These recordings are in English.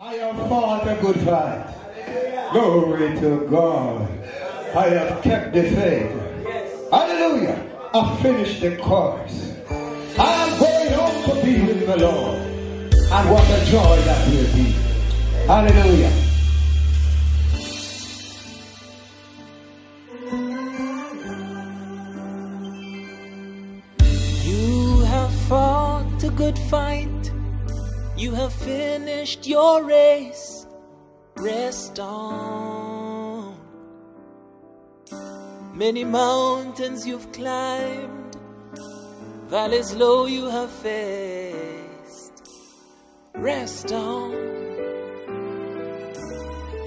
I have fought a good fight. Glory to God. I have kept the faith. Hallelujah. I finished the course. I am going home to be with the Lord. And what a joy that will be. Hallelujah. You have fought a good fight. You have finished your race. Rest on. Many mountains you've climbed, valleys low you have faced. Rest on.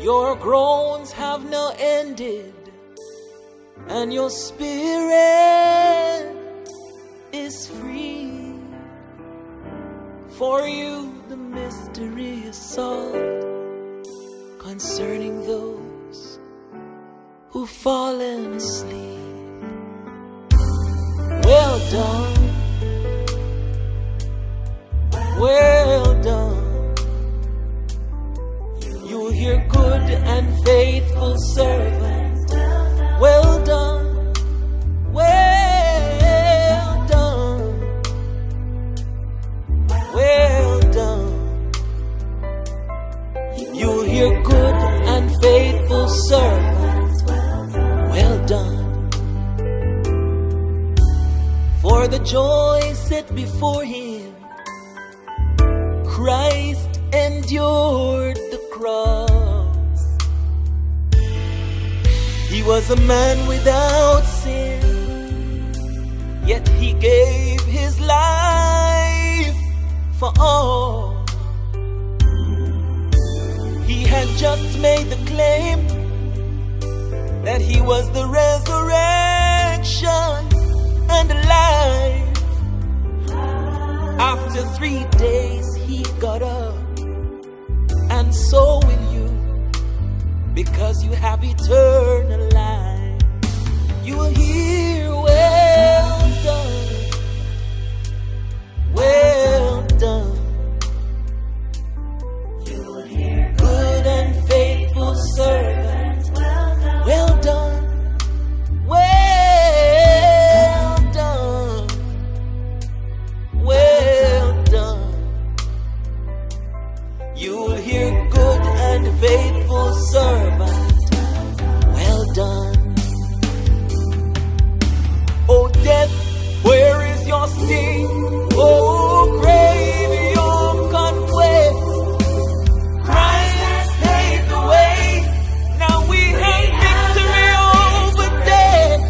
Your groans have now ended, and your spirit is free. For you, mystery solved concerning those who've fallen asleep. Well done, well done. You'll hear good and faithful servant. Well done, Christ endured the cross. He was a man without sin, yet he gave his life for all. He had just made the claim that he was the resurrection After three days, he got up, and so will you, because you have eternal life. You will hear, You will hear good and faithful servant. Well done. Oh, death, where is your sting? Oh, grave, your conflict. Christ has paved the way. Now we have victory over death.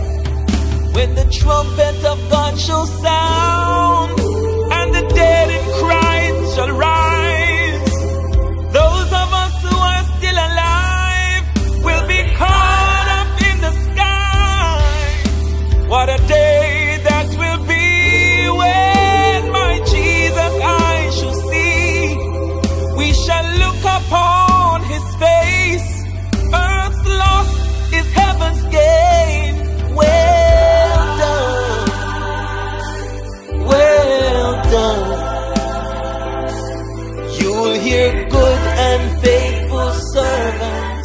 When the trumpet of God shall sound, and the dead in Christ shall rise. Unfaithful servant.